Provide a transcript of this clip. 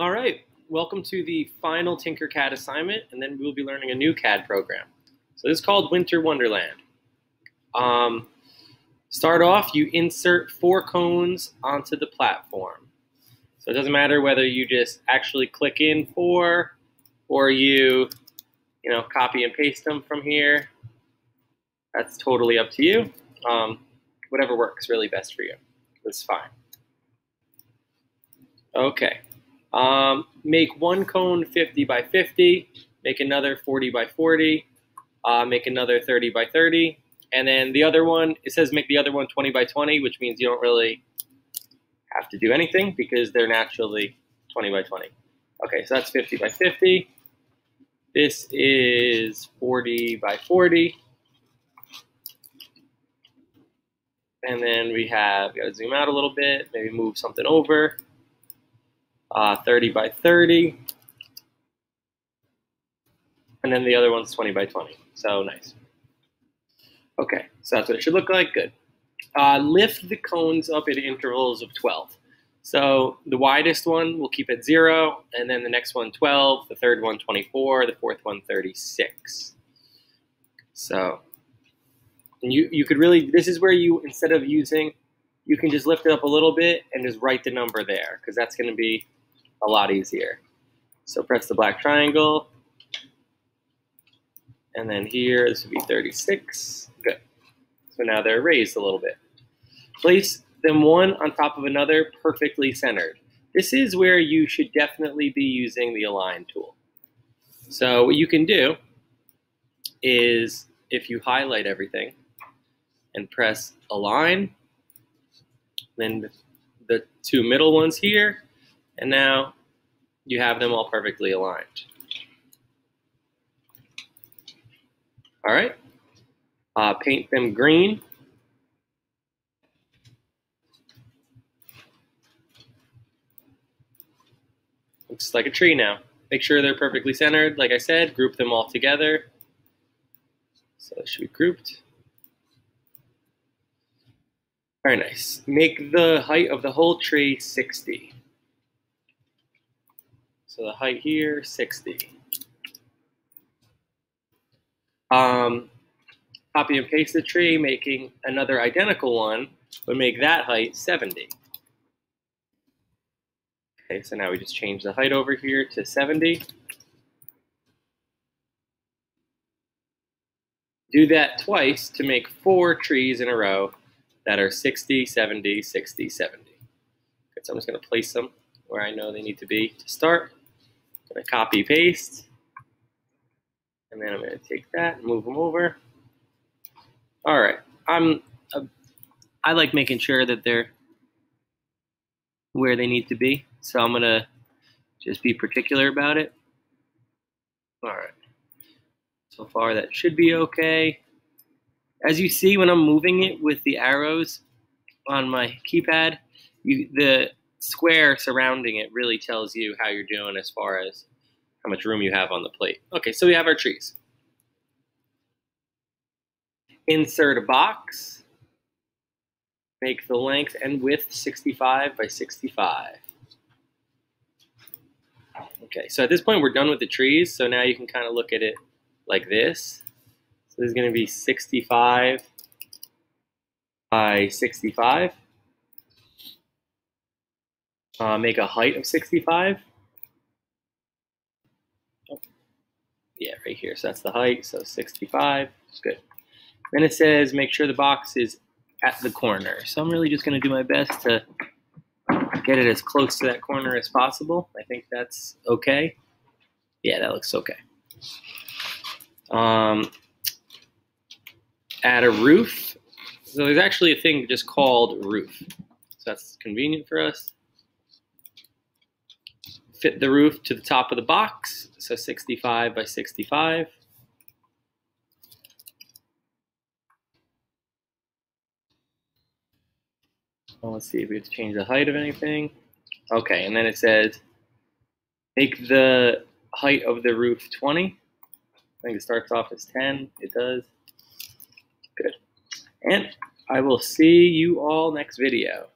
All right, welcome to the final Tinkercad assignment, and then we'll be learning a new CAD program. So this is called Winter Wonderland. Um, start off, you insert four cones onto the platform. So it doesn't matter whether you just actually click in four or you, you know, copy and paste them from here. That's totally up to you. Um, whatever works really best for you. That's fine. Okay. Um, make one cone 50 by 50, make another 40 by 40, uh, make another 30 by 30, and then the other one, it says make the other one 20 by 20, which means you don't really have to do anything because they're naturally 20 by 20. Okay, so that's 50 by 50. This is 40 by 40. And then we have, got to zoom out a little bit, maybe move something over uh, 30 by 30. And then the other one's 20 by 20. So nice. Okay, so that's what it should look like. Good. Uh, lift the cones up at intervals of 12. So the widest one we'll keep at 0, and then the next one 12, the third one 24, the fourth one 36. So you, you could really, this is where you, instead of using, you can just lift it up a little bit and just write the number there, because that's going to be a lot easier. So press the black triangle. And then here, this would be 36. Good. So now they're raised a little bit. Place them one on top of another, perfectly centered. This is where you should definitely be using the align tool. So what you can do is if you highlight everything and press align, then the two middle ones here, and now you have them all perfectly aligned. All right, uh, paint them green. Looks like a tree now. Make sure they're perfectly centered. Like I said, group them all together. So it should be grouped. Very nice. Make the height of the whole tree 60. So the height here, 60. Um, copy and paste the tree, making another identical one, but make that height 70. Okay, so now we just change the height over here to 70. Do that twice to make four trees in a row that are 60, 70, 60, 70. Okay, so I'm just going to place them where I know they need to be to start. Going to copy paste. And then I'm going to take that and move them over. All right. I'm uh, I like making sure that they're where they need to be. So I'm going to just be particular about it. All right. So far that should be okay. As you see when I'm moving it with the arrows on my keypad, you, the square surrounding it really tells you how you're doing as far as how much room you have on the plate. Okay, so we have our trees. Insert a box. Make the length and width 65 by 65. Okay, so at this point we're done with the trees, so now you can kind of look at it like this. So this is going to be 65 by 65 uh, make a height of 65. Yeah, right here. So that's the height. So 65. It's good. Then it says make sure the box is at the corner. So I'm really just going to do my best to get it as close to that corner as possible. I think that's okay. Yeah, that looks okay. Um, add a roof. So there's actually a thing just called roof. So that's convenient for us fit the roof to the top of the box, so 65 by 65. Well, let's see if we have to change the height of anything. Okay, and then it says make the height of the roof 20. I think it starts off as 10. It does. Good. And I will see you all next video.